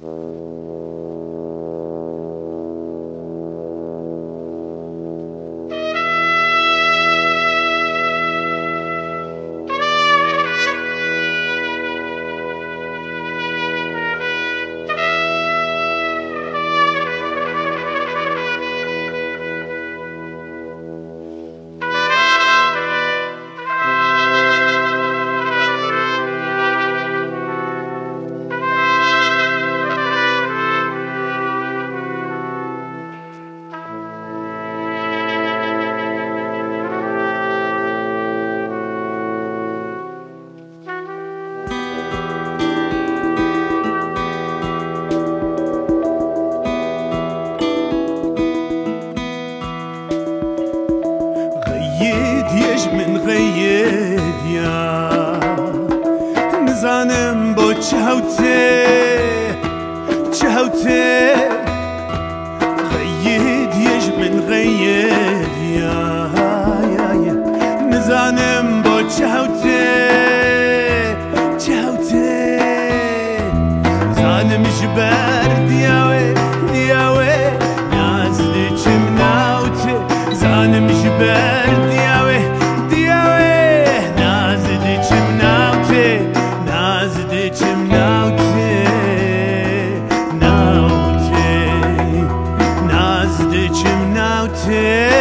Mm-hmm. تشهوتي تشهوتي غيد يجمن غيد يا يا يا. نزانم بو تشهوتي Yeah.